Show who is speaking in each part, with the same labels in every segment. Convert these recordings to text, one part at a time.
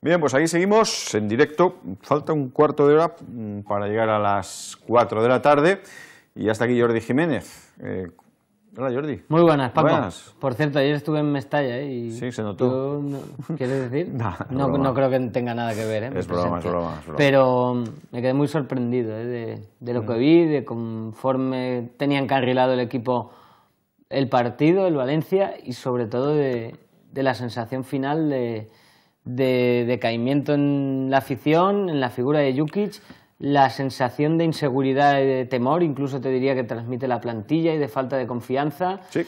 Speaker 1: Bien, pues aquí seguimos en directo. Falta un cuarto de hora mm, para llegar a las 4 de la tarde. Y hasta aquí Jordi Jiménez. Eh, hola Jordi.
Speaker 2: Muy buenas, Paco.
Speaker 1: Buenas.
Speaker 2: Por cierto, ayer estuve en Mestalla ¿eh? y...
Speaker 1: Sí, se notó.
Speaker 2: no- ¿Quieres decir?
Speaker 1: No,
Speaker 2: no,
Speaker 1: broma.
Speaker 2: no creo que tenga nada que ver. ¿eh?
Speaker 1: Es broma, es
Speaker 2: presencia.
Speaker 1: broma, es broma.
Speaker 2: Pero mm, me quedé muy sorprendido ¿eh? de, de
Speaker 1: Mm.
Speaker 2: lo que vi, de conforme tenía encarrilado el equipo el partido, el Valencia, y sobre todo de, de la sensación final de, de decaimiento en la afición, en la figura de Jukic, la sensación de inseguridad y de temor, incluso te diría que transmite la plantilla y de falta de confianza.
Speaker 1: Sí.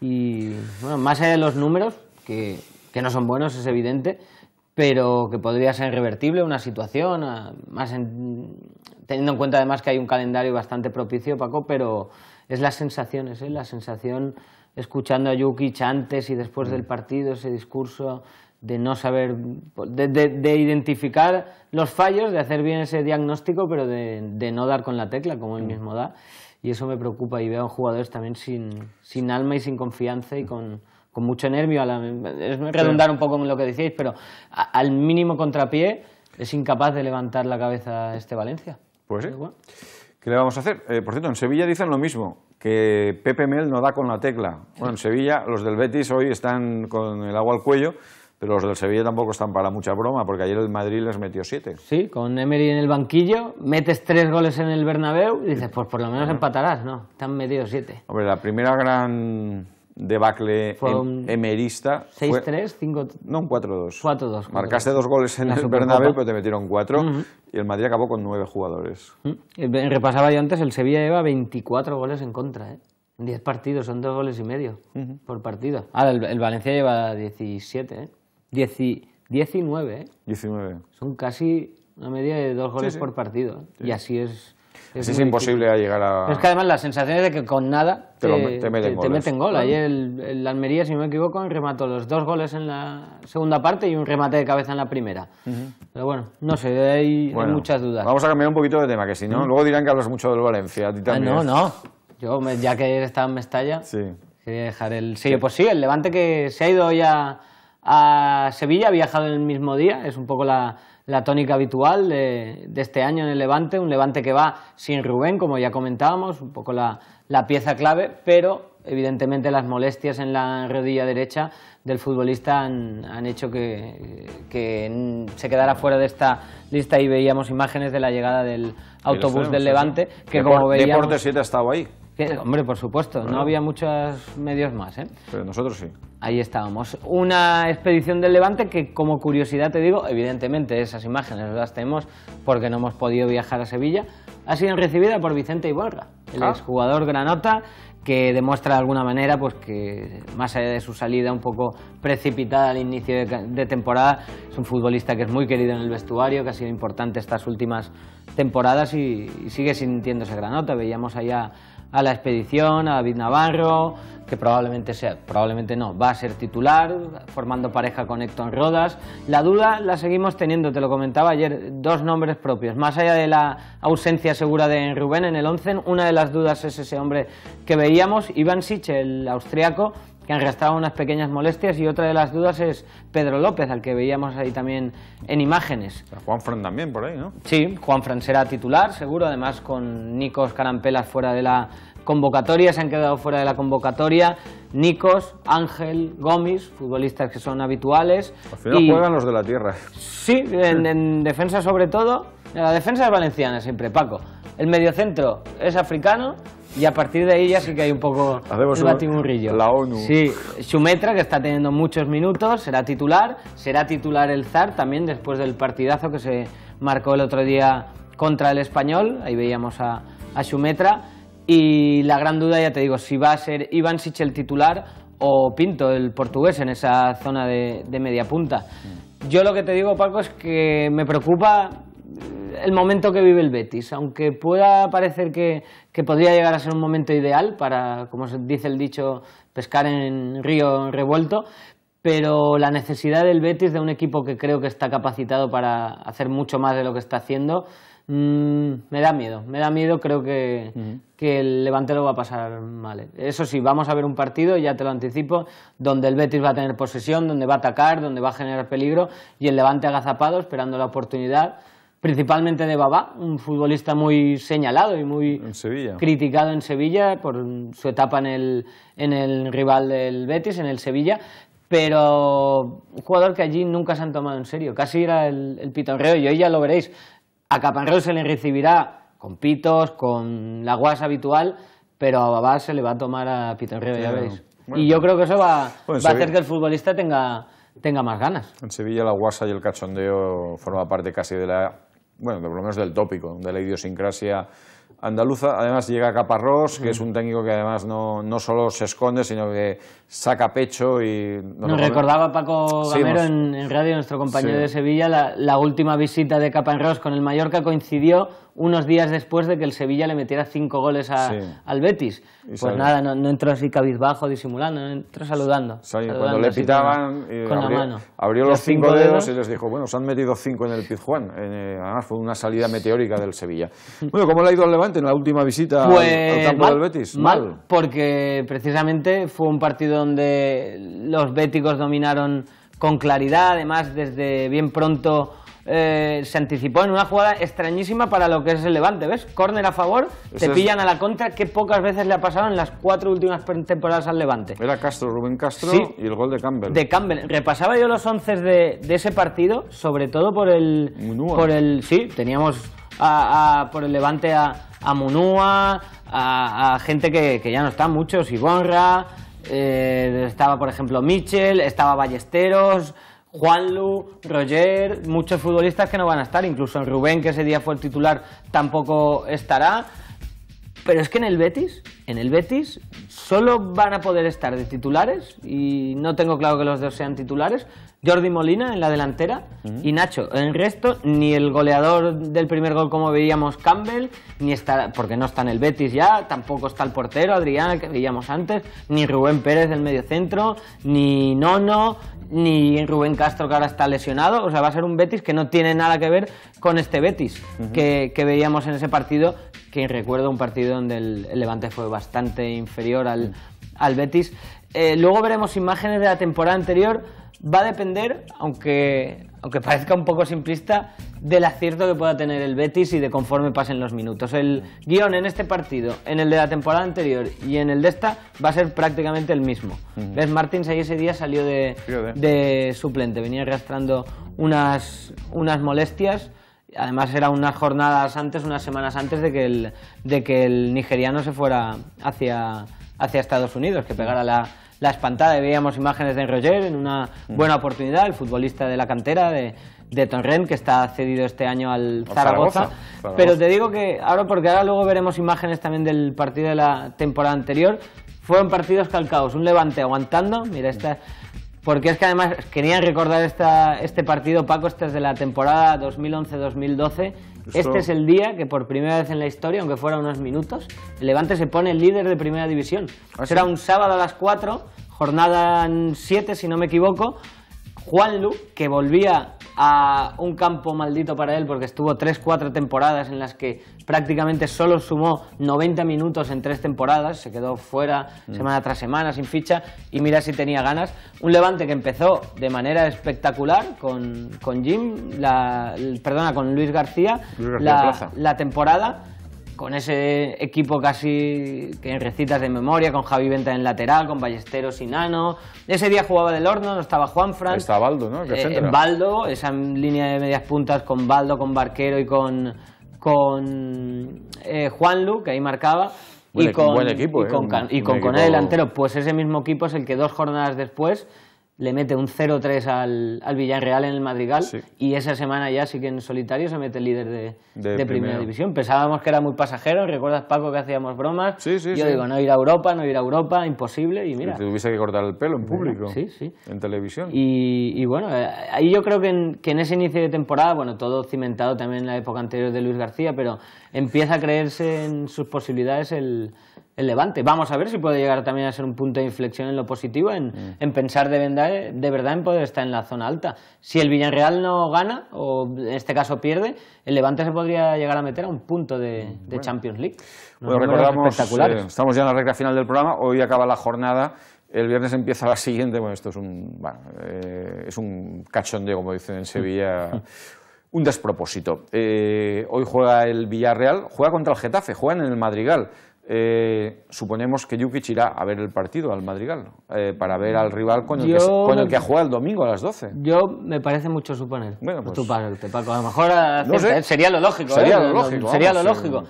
Speaker 2: Y bueno, más allá de los números, que, que no son buenos, es evidente, pero que podría ser revertible una situación, más en- teniendo en cuenta además que hay un calendario bastante propicio, Paco, pero es las sensaciones, ¿eh? la sensación escuchando a Jukic antes y después del partido, ese discurso de no saber, de, de- de identificar los fallos, de hacer bien ese diagnóstico, pero de, de no dar con la tecla, como él mismo da. Y eso me preocupa y veo jugadores también sin, sin alma y sin confianza y con, con mucho nervio. A la- es redundar un poco en lo que decíais, pero a- al mínimo contrapié es incapaz de levantar la cabeza este Valencia.
Speaker 1: Pues sí.
Speaker 2: Bueno.
Speaker 1: ¿Qué le vamos a hacer? Eh, por cierto, en Sevilla dicen lo mismo, que Pepe Mel no da con la tecla. Bueno, en Sevilla los del Betis hoy están con el agua al cuello, pero los del Sevilla tampoco están para mucha broma, porque ayer el Madrid les metió siete.
Speaker 2: Sí, con Emery en el banquillo, metes tres goles en el Bernabéu y dices, pues por lo menos empatarás, ¿no? Te han metido siete.
Speaker 1: Hombre, la primera gran debacle em- emerista fue...
Speaker 2: 6-3, 5
Speaker 1: No, un 4-2.
Speaker 2: 4-2.
Speaker 1: Marcaste dos goles en
Speaker 2: La
Speaker 1: el. Bernabéu, pero te metieron cuatro. Y el Madrid acabó con nueve jugadores.
Speaker 2: Mm. Eh, Repasaba yo antes, el Sevilla lleva 24 goles en contra, ¿eh? En 10 partidos, son dos goles y medio por partido. Ahora, el, el Valencia lleva 17, ¿eh? Dieci- 19, ¿eh?
Speaker 1: 19.
Speaker 2: Son casi una media de dos goles
Speaker 1: sí.
Speaker 2: por partido. ¿eh? Y así es...
Speaker 1: Es, imposible llegar a...
Speaker 2: Es que además la sensación es de que con nada
Speaker 1: Te me- te meten
Speaker 2: meten gol. Ayer el, el Almería, si no me equivoco, remató los dos goles en la segunda parte y un remate de cabeza en la primera. Pero bueno, no sé, hay, muchas dudas.
Speaker 1: Vamos a cambiar un poquito de tema, que si no, luego dirán que hablas mucho del Valencia. A ti
Speaker 2: Ah, no, no. Yo, me- ya que estaba en Mestalla,
Speaker 1: Sí.
Speaker 2: quería dejar el... Sí, pues sí, el Levante que se ha ido ya a Sevilla, ha viajado en el mismo día, es un poco la, la tónica habitual de, de este año en el Levante, un Levante que va sin Rubén, como ya comentábamos, un poco la, la pieza clave, pero evidentemente las molestias en la rodilla derecha del futbolista han, han hecho que, que se quedara fuera de esta lista y veíamos imágenes de la llegada del autobús del Levante, que como veíamos...
Speaker 1: Deporte 7 ha estado ahí,
Speaker 2: Que, hombre, por supuesto, no había muchos medios más. ¿eh?
Speaker 1: pero nosotros sí.
Speaker 2: Ahí estábamos. Una expedición del Levante que, como curiosidad te digo, evidentemente esas imágenes las tenemos porque no hemos podido viajar a Sevilla, ha sido recibida por Vicente Iborra, el
Speaker 1: Ah.
Speaker 2: exjugador granota que demuestra de alguna manera pues que más allá de su salida un poco precipitada al inicio de, temporada es un futbolista que es muy querido en el vestuario que ha sido importante estas últimas temporadas y, y sigue sintiéndose granota veíamos allá a la expedición, a David Navarro, que probablemente sea, probablemente no, va a ser titular, formando pareja con Héctor Rodas. La duda la seguimos teniendo, te lo comentaba ayer, dos nombres propios. Más allá de la ausencia segura de Rubén en el 11, una de las dudas es ese hombre que veíamos, Iván Sich, el austriaco, que arrastraba unas pequeñas molestias, y otra de las dudas es Pedro López, al que veíamos ahí también en imágenes.
Speaker 1: A Juan Fran también por ahí, ¿no?
Speaker 2: Sí, Juan Fran será titular, seguro, además con Nikos Carampelas fuera de la convocatoria, se han quedado fuera de la convocatoria. Nikos, Ángel, Gómez, futbolistas que son habituales.
Speaker 1: Al final
Speaker 2: Y-
Speaker 1: juegan los de la tierra.
Speaker 2: Sí, en, en defensa sobre todo. La defensa es valenciana siempre, Paco. El mediocentro es africano y a partir de ahí ya sí que hay un poco
Speaker 1: Hacemos
Speaker 2: el batimurrillo.
Speaker 1: la ONU.
Speaker 2: Sí, Xumetra, que está teniendo muchos minutos, será titular. Será titular el Zar también después del partidazo que se marcó el otro día contra el Español. Ahí veíamos a, a Xumetra. Y la gran duda, ya te digo, si va a ser Iván Sich el titular o Pinto, el portugués, en esa zona de, de media punta. Yo lo que te digo, Paco, es que me preocupa el momento que vive el Betis, aunque pueda parecer que, que podría llegar a ser un momento ideal para, como se dice el dicho, pescar en río revuelto, pero la necesidad del Betis de un equipo que creo que está capacitado para hacer mucho más de lo que está haciendo Mm, me da miedo, me da miedo, creo que, que el Levante lo va a pasar mal. Eso sí, vamos a ver un partido, ya te lo anticipo, donde el Betis va a tener posesión, donde va a atacar, donde va a generar peligro y el Levante agazapado esperando la oportunidad principalmente de Babá, un futbolista muy señalado y muy
Speaker 1: En
Speaker 2: criticado en Sevilla por su etapa en el, en el rival del Betis, en el Sevilla, pero un jugador que allí nunca se han tomado en serio, casi era el, el pitorreo y hoy ya lo veréis, a Caparrós se le recibirá con pitos, con la guasa habitual, pero a Babá se le va a tomar a pitorreo, ya
Speaker 1: Claro.
Speaker 2: veréis.
Speaker 1: Bueno.
Speaker 2: y yo creo que eso va,
Speaker 1: Bueno,
Speaker 2: va a hacer que el futbolista tenga, tenga más ganas.
Speaker 1: En Sevilla la guasa y el cachondeo forma parte casi de la, bueno, por lo menos del tópico, de la idiosincrasia andaluza. Además llega Caparrós, que es un técnico que además no, no solo se esconde, sino que saca pecho y...
Speaker 2: Nos recordaba Paco
Speaker 1: Sí,
Speaker 2: Gamero en, en radio, nuestro compañero
Speaker 1: Sí.
Speaker 2: de Sevilla, la, la última visita de Capanrós con el Mallorca coincidió unos días después de que el Sevilla le metiera cinco goles a-
Speaker 1: Sí.
Speaker 2: al Betis.
Speaker 1: Y
Speaker 2: Pues
Speaker 1: salió.
Speaker 2: nada, no, no entró así cabizbajo, disimulando, no entró saludando.
Speaker 1: Sí, cuando
Speaker 2: saludando
Speaker 1: le pitaban,
Speaker 2: con, con
Speaker 1: abrió,
Speaker 2: la mano.
Speaker 1: abrió
Speaker 2: Y
Speaker 1: los cinco dedos y les dijo, bueno, se han metido cinco en el Pizjuán. Eh, además fue una salida meteórica del Sevilla. Bueno, ¿cómo le ha ido al Levante en la última visita al-
Speaker 2: Pues
Speaker 1: al, campo
Speaker 2: mal,
Speaker 1: del Betis?
Speaker 2: mal, porque precisamente fue un partido donde los béticos dominaron con claridad, además desde bien pronto eh, se anticipó en una jugada extrañísima para lo que es el Levante, ¿ves? Córner a favor,
Speaker 1: Ese
Speaker 2: te
Speaker 1: es-
Speaker 2: pillan a la contra, que pocas veces le ha pasado en las cuatro últimas temporadas al Levante.
Speaker 1: Era Castro, Rubén Castro
Speaker 2: Sí.
Speaker 1: y el gol de Campbell.
Speaker 2: De Campbell. Repasaba yo los once de, de ese partido, sobre todo por el.
Speaker 1: Munúa.
Speaker 2: Por el sí, teníamos a- a- por el levante a, a Munúa, a, gente que, que ya no está, muchos, Ibonra, eh, estaba por ejemplo Michel, estaba Ballesteros. Juanlu, Roger, muchos futbolistas que no van a estar, incluso Rubén, que ese día fue el titular, tampoco estará. Pero es que en el Betis, en el Betis, solo van a poder estar de titulares, y no tengo claro que los dos sean titulares, Jordi Molina en la delantera y Nacho. En el resto, ni el goleador del primer gol como veíamos Campbell, ni está, porque no está en el Betis ya, tampoco está el portero Adrián, que veíamos antes, ni Rubén Pérez del medio centro, ni Nono, ni Rubén Castro que ahora está lesionado. O sea, va a ser un Betis que no tiene nada que ver con este Betis que, que veíamos en ese partido, que recuerdo un partido donde el, el Levante fue bastante inferior al, al Betis. Eh, luego veremos imágenes de la temporada anterior. Va a depender, aunque, aunque parezca un poco simplista, del acierto que pueda tener el Betis y de conforme pasen los minutos. El guion en este partido, en el de la temporada anterior y en el de esta va a ser prácticamente el mismo. ¿Ves? Martins ahí ese día salió de, suplente, venía arrastrando unas, unas molestias. Además, eran unas jornadas antes, unas semanas antes de que el, de que el nigeriano se fuera hacia, hacia Estados Unidos, que pegara la, la espantada. Y veíamos imágenes de Roger en una buena oportunidad, el futbolista de la cantera de, de Torrent, que está cedido este año al
Speaker 1: Al
Speaker 2: Zaragoza.
Speaker 1: Zaragoza, Zaragoza.
Speaker 2: Pero te digo que ahora, porque ahora luego veremos imágenes también del partido de la temporada anterior, fueron partidos calcados. Un levante aguantando, mira, esta. Porque es que además quería recordar esta, este partido, Paco, este es de la temporada 2011-2012.
Speaker 1: Esto-
Speaker 2: Este es el día que por primera vez en la historia, aunque fuera unos minutos, el Levante se pone líder de primera división.
Speaker 1: ¿Ah,
Speaker 2: Será
Speaker 1: sí?
Speaker 2: un sábado a las 4, jornada 7, si no me equivoco. Juanlu, que volvía a un campo maldito para él porque estuvo 3-4 temporadas en las que prácticamente solo sumó 90 minutos en tres temporadas, se quedó fuera semana tras semana sin ficha y mira si tenía ganas. Un Levante que empezó de manera espectacular con, con Jim, la, perdona, con Luis García,
Speaker 1: Luis García
Speaker 2: la,
Speaker 1: Plaza.
Speaker 2: la temporada con ese equipo casi que recitas de memoria, con Javi Venta en lateral, con Ballesteros y Nano. Ese día jugaba del horno, no estaba Juanfran.
Speaker 1: Ahí está Baldo, ¿no?
Speaker 2: Eh. Baldo, esa línea de medias puntas con Baldo, con Barquero y con, con eh, Juanlu, que ahí marcaba.
Speaker 1: Buen
Speaker 2: y
Speaker 1: equi-
Speaker 2: con,
Speaker 1: buen equipo,
Speaker 2: y
Speaker 1: eh,
Speaker 2: con,
Speaker 1: un- un
Speaker 2: con
Speaker 1: equipo-
Speaker 2: delantero. Pues ese mismo equipo es el que dos jornadas después le mete un 0-3 al, al Villarreal en el Madrigal
Speaker 1: Sí.
Speaker 2: y esa semana ya sí que en solitario se mete el líder de,
Speaker 1: De
Speaker 2: de primera división. Pensábamos que era muy pasajero, ¿recuerdas Paco que hacíamos bromas?
Speaker 1: Sí, sí,
Speaker 2: Yo digo, no ir a Europa, no ir a Europa, imposible y mira.
Speaker 1: Te tuviese que cortar el pelo en público.
Speaker 2: Sí, sí.
Speaker 1: En televisión.
Speaker 2: Y, y bueno, eh, ahí yo creo que en, que en ese inicio de temporada, bueno, todo cimentado también en la época anterior de Luis García, pero empieza a creerse en sus posibilidades el, el Levante. Vamos a ver si puede llegar también a ser un punto de inflexión en lo positivo, en,
Speaker 1: Mm.
Speaker 2: en pensar de verdad, de verdad en poder estar en la zona alta. Si el Villarreal no gana, o en este caso pierde, el Levante se podría llegar a meter a un punto de, de Champions League.
Speaker 1: Bueno, recordamos,
Speaker 2: espectaculares.
Speaker 1: eh, estamos ya en la recta final del programa, hoy acaba la jornada, el viernes empieza la siguiente, bueno, esto es un, bueno, eh, es un cachondeo, como dicen en Sevilla, un despropósito. Eh, hoy juega el Villarreal, juega contra el Getafe, juega en el Madrigal. Eh, suponemos que Jukic irá a ver el partido al Madrigal, eh, para ver al rival con el, que, con el que juega el domingo a las 12.
Speaker 2: Yo me parece mucho suponer.
Speaker 1: Bueno, pues-
Speaker 2: Paco, a lo mejor
Speaker 1: sé.
Speaker 2: ¿eh? sería lo lógico.
Speaker 1: Sería
Speaker 2: ¿eh?
Speaker 1: lo lógico,
Speaker 2: Sería
Speaker 1: vamos,
Speaker 2: lo
Speaker 1: eh.
Speaker 2: lógico.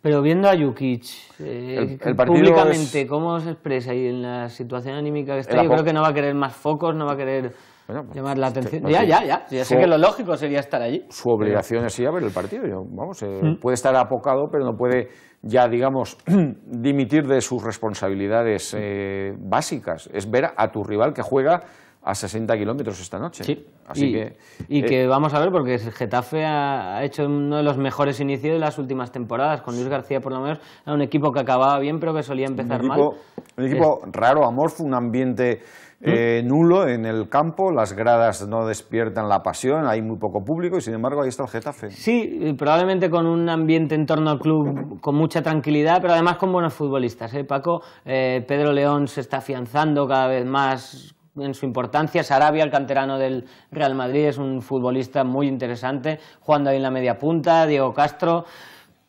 Speaker 2: Pero viendo a Jukic eh,
Speaker 1: El-
Speaker 2: públicamente,
Speaker 1: es-
Speaker 2: cómo se expresa y en la situación anímica que está, yo creo que no va a querer más focos, no va a querer
Speaker 1: Bueno, pues,
Speaker 2: llamar la atención. ya, ya, ya. Ya sé que lo lógico sería estar allí.
Speaker 1: su obligación es ir a ver el partido. Yo, vamos, eh,
Speaker 2: Mm.
Speaker 1: puede estar apocado, pero no puede ya, digamos, dimitir de sus responsabilidades eh, básicas. Es ver a tu rival que juega a 60 kilómetros esta noche.
Speaker 2: Sí.
Speaker 1: Así
Speaker 2: y,
Speaker 1: que.
Speaker 2: y
Speaker 1: eh,
Speaker 2: que vamos a ver, porque Getafe ha, ha hecho uno de los mejores inicios de las últimas temporadas. Con Luis García, por lo menos, era un equipo que acababa bien, pero que solía empezar
Speaker 1: un equipo,
Speaker 2: mal.
Speaker 1: un equipo raro, amorfo, un ambiente eh, nulo en el campo, las gradas no despiertan la pasión, hay muy poco público y sin embargo ahí está el Getafe.
Speaker 2: Sí, y probablemente con un ambiente en torno al club con mucha tranquilidad, pero además con buenos futbolistas. ¿eh, Paco? Eh, Pedro León se está afianzando cada vez más en su importancia. Sarabia, el canterano del Real Madrid, es un futbolista muy interesante, jugando ahí en la media punta. Diego Castro.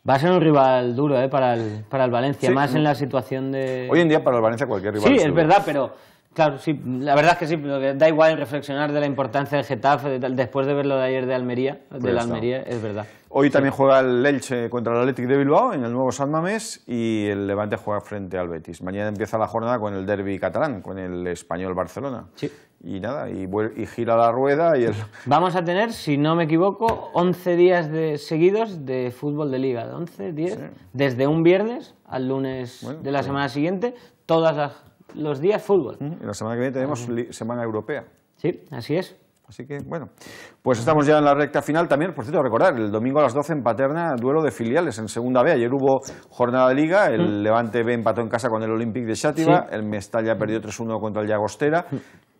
Speaker 2: Va a ser un rival duro ¿eh? para, el, para el Valencia,
Speaker 1: Sí.
Speaker 2: más en la situación de...
Speaker 1: Hoy en día para el Valencia cualquier rival.
Speaker 2: Sí,
Speaker 1: es
Speaker 2: verdad, pero claro, sí, la verdad es que sí, da igual reflexionar de la importancia del Getafe de después de verlo de ayer de Almería, de
Speaker 1: Pues
Speaker 2: la
Speaker 1: ya está.
Speaker 2: Almería, es verdad.
Speaker 1: Hoy también juega el Elche contra el Athletic de Bilbao en el nuevo San Mamés y el Levante juega frente al Betis. Mañana empieza la jornada con el derby catalán, con el español Barcelona.
Speaker 2: Sí.
Speaker 1: Y nada, y, y gira la rueda y el...
Speaker 2: Vamos a tener, si no me equivoco, 11 días de, seguidos de fútbol de liga. 11, 10, desde un viernes al lunes
Speaker 1: Bueno,
Speaker 2: de la semana siguiente, todos los días fútbol.
Speaker 1: y la semana que viene tenemos Semana Europea.
Speaker 2: Sí, así es.
Speaker 1: Así que, bueno, pues estamos ya en la recta final también. Por cierto, recordar, el domingo a las 12 en Paterna, duelo de filiales en Segunda B. Ayer hubo jornada de Liga, el Levante B empató en casa con el Olympic de Xàtiva,
Speaker 2: Sí.
Speaker 1: el Mestalla perdió 3-1 contra el Llagostera,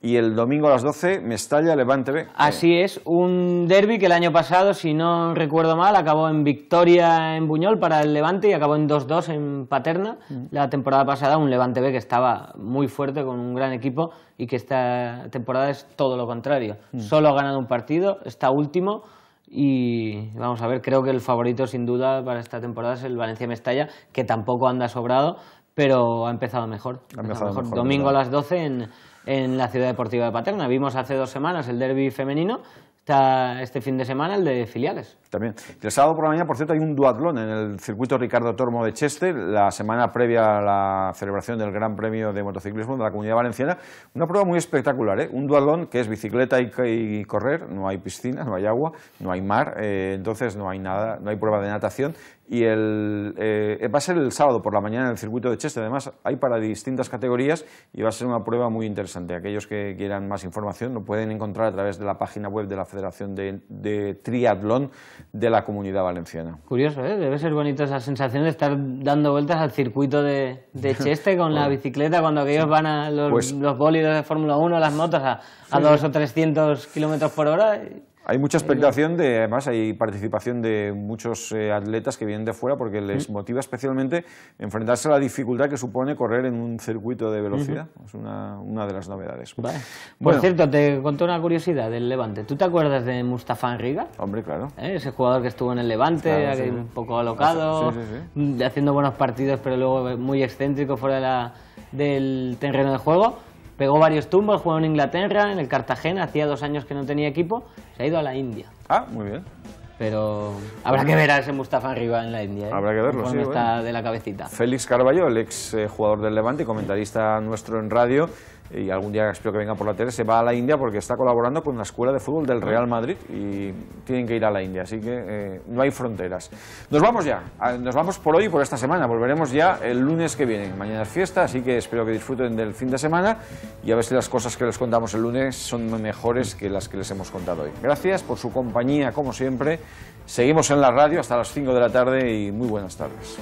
Speaker 1: y el domingo a las 12, Mestalla, Levante B.
Speaker 2: Así es, un derby que el año pasado, si no recuerdo mal, acabó en victoria en Buñol para el Levante y acabó en 2-2 en Paterna. La temporada pasada un Levante B que estaba muy fuerte con un gran equipo y que esta temporada es todo lo contrario. Solo ha ganado un partido, está último y vamos a ver, creo que el favorito sin duda para esta temporada es el Valencia Mestalla, que tampoco anda sobrado, pero ha empezado mejor.
Speaker 1: Ha empezado mejor,
Speaker 2: Domingo a las 12 en, en la Ciudad Deportiva de Paterna. Vimos hace dos semanas el derby femenino, este fin de semana el de filiales.
Speaker 1: También. El sábado por la mañana, por cierto, hay un duatlón en el circuito Ricardo Tormo de Chester, la semana previa a la celebración del Gran Premio de Motociclismo de la Comunidad Valenciana. Una prueba muy espectacular, ¿eh? Un duatlón que es bicicleta y, y correr, no hay piscina, no hay agua, no hay mar, eh, entonces no hay nada, no hay prueba de natación. Y el, eh, va a ser el sábado por la mañana en el circuito de Chester. Además, hay para distintas categorías y va a ser una prueba muy interesante. Aquellos que quieran más información lo pueden encontrar a través de la página web de la Federación de, de Triatlón de la Comunidad Valenciana.
Speaker 2: Curioso, ¿eh? Debe ser bonito esa sensación de estar dando vueltas al circuito de, de Cheste con la bicicleta cuando aquellos van a los,
Speaker 1: Pues-
Speaker 2: los bólidos de Fórmula 1, las motos a, a 2 o 300 kilómetros por hora. y-
Speaker 1: Hay mucha expectación, de, además hay participación de muchos eh, atletas que vienen de fuera porque les motiva especialmente enfrentarse a la dificultad que supone correr en un circuito de velocidad. Es una, una de las novedades.
Speaker 2: Vale. Por cierto, te conté una curiosidad del Levante. ¿Tú te acuerdas de Mustafa Enriga?
Speaker 1: Hombre, claro.
Speaker 2: ¿eh? ese jugador que estuvo en el Levante,
Speaker 1: Claro,
Speaker 2: aquel
Speaker 1: sí.
Speaker 2: un poco alocado,
Speaker 1: Sí, sí,
Speaker 2: mm, haciendo buenos partidos, pero luego muy excéntrico fuera de la- del terreno de juego. Pegó varios tumbos, jugó en Inglaterra, en el Cartagena, hacía dos años que no tenía equipo, se ha ido a la India.
Speaker 1: Ah, muy bien.
Speaker 2: Pero habrá que ver a ese Mustafa arriba en la India. ¿eh?
Speaker 1: Habrá que verlo, sí,
Speaker 2: está
Speaker 1: bueno.
Speaker 2: de la cabecita.
Speaker 1: Félix Carballo, el ex eh, jugador del Levante y comentarista nuestro en radio, y algún día espero que venga por la tele, se va a la India porque está colaborando con una escuela de fútbol del Real Madrid y tienen que ir a la India, así que eh, no hay fronteras. Nos vamos ya, nos vamos por hoy y por esta semana, volveremos ya el lunes que viene. Mañana es fiesta, así que espero que disfruten del fin de semana y a ver si las cosas que les contamos el lunes son mejores que las que les hemos contado hoy. Gracias por su compañía, como siempre. Seguimos en la radio hasta las 5 de la tarde y muy buenas tardes.